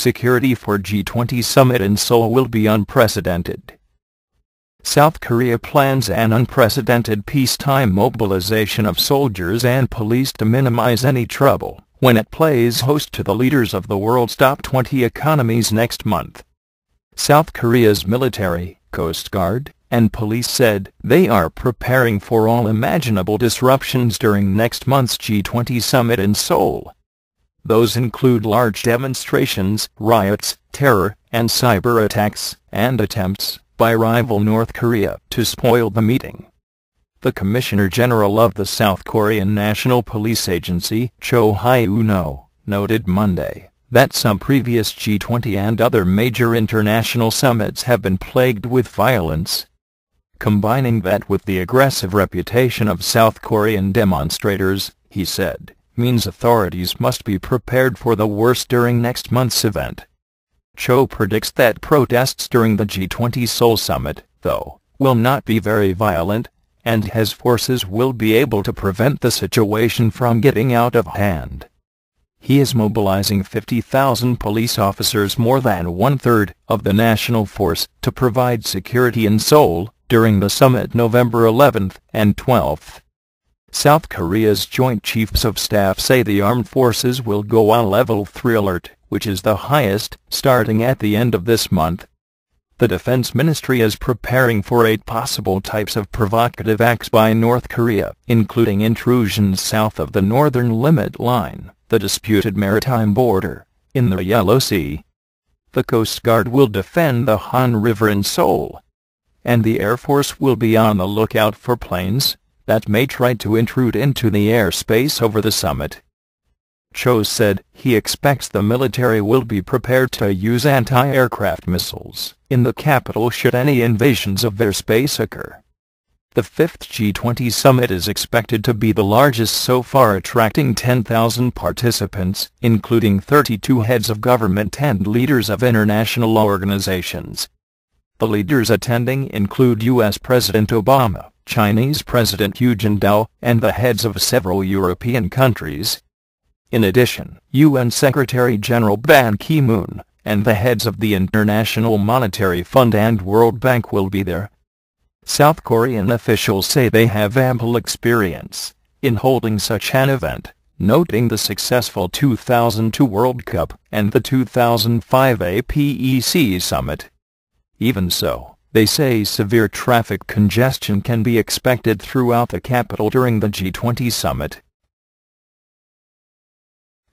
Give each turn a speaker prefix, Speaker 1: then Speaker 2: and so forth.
Speaker 1: security for G20 summit in Seoul will be unprecedented. South Korea plans an unprecedented peacetime mobilization of soldiers and police to minimize any trouble when it plays host to the leaders of the world's top 20 economies next month. South Korea's military, Coast Guard, and police said they are preparing for all imaginable disruptions during next month's G20 summit in Seoul. Those include large demonstrations, riots, terror, and cyber attacks, and attempts by rival North Korea to spoil the meeting. The Commissioner General of the South Korean National Police Agency, Cho Hyun-Oh, noted Monday that some previous G20 and other major international summits have been plagued with violence. Combining that with the aggressive reputation of South Korean demonstrators, he said, means authorities must be prepared for the worst during next month's event. Cho predicts that protests during the G20 Seoul summit, though, will not be very violent, and his forces will be able to prevent the situation from getting out of hand. He is mobilizing 50,000 police officers more than one-third of the national force to provide security in Seoul during the summit November 11th and 12th. South Korea's Joint Chiefs of Staff say the armed forces will go on level 3 alert which is the highest, starting at the end of this month. The Defense Ministry is preparing for eight possible types of provocative acts by North Korea, including intrusions south of the northern limit line, the disputed maritime border, in the Yellow Sea. The Coast Guard will defend the Han River in Seoul. And the Air Force will be on the lookout for planes that may try to intrude into the airspace over the summit. Cho said he expects the military will be prepared to use anti-aircraft missiles in the capital should any invasions of their space occur. The fifth G20 summit is expected to be the largest so far attracting 10,000 participants, including 32 heads of government and leaders of international organizations. The leaders attending include U.S. President Obama, Chinese President Hu Jintao, and the heads of several European countries, in addition, UN Secretary-General Ban Ki-moon and the heads of the International Monetary Fund and World Bank will be there. South Korean officials say they have ample experience in holding such an event, noting the successful 2002 World Cup and the 2005 APEC summit. Even so, they say severe traffic congestion can be expected throughout the capital during the G20 summit.